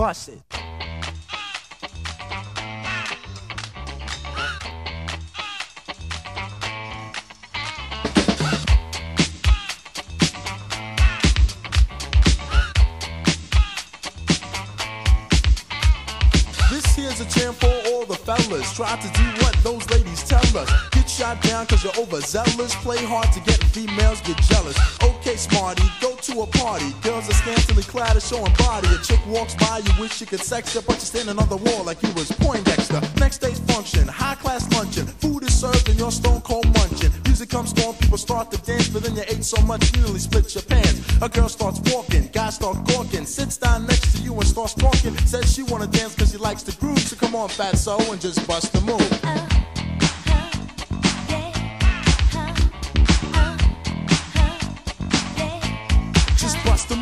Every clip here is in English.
bust it. This here's a jam for all the fellas. Try to do what those ladies tell us. Shot down cause you're overzealous. Play hard to get females, get jealous. Okay, smarty, go to a party. Girls are scantily clad and showing body. A chick walks by, you wish you could sex her, but you're standing on the wall like you was Poindexter. Next day's function, high class luncheon. Food is served and you're stone cold munching. Music comes on, people start to dance, but then you ate so much you nearly split your pants. A girl starts walking, guys start gawking, sits down next to you and starts talking. Says she wanna dance cause she likes the groove, so come on, fat so and just bust the move. Uh-huh. You're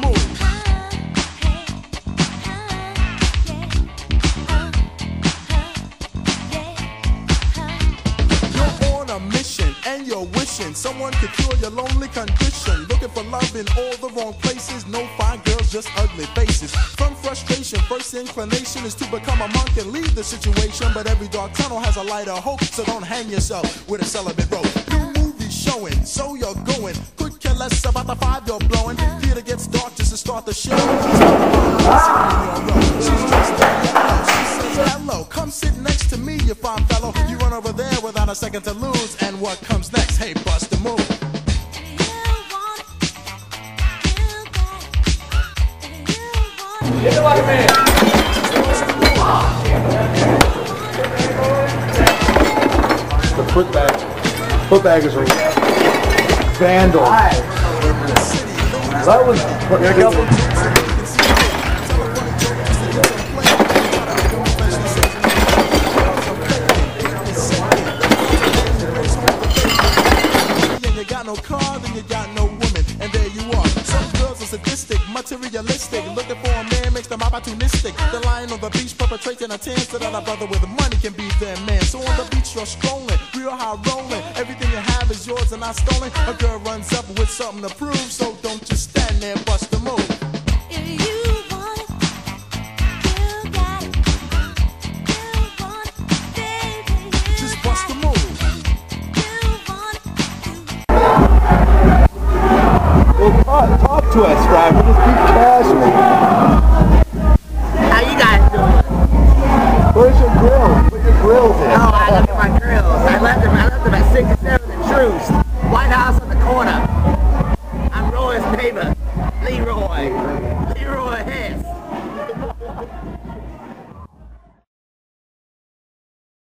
on a mission and you're wishing someone could cure your lonely condition. Looking for love in all the wrong places. No fine girls, just ugly faces. From frustration, first inclination is to become a monk and leave the situation. But every dark tunnel has a light of hope, so don't hang yourself with a celibate rope. New movie showing, so you're going. Less about the five you're blowing. Theater gets dark just to start the show. She's just She says, hello, come sit next to me, you fine fellow. You run over there without a second to lose. And what comes next? Hey, bust the move. The footbag, footbaggers are vandals. That was here a couple. Materialistic, looking for a man makes them opportunistic. The lion on the beach perpetrating a tan so that a brother with money can be their man. So on the beach you're strolling, real high rolling. Everything you have is yours and not stolen. A girl runs up with something to prove, so don't just stand there, bust the move. Talk, talk to us, driver. Just be casual. How you guys doing? Where's your grill? Where's your grills in? Oh, I love my grills. I left them. I left them at six and Truce. White House on the corner. I'm Roy's neighbor, Leroy.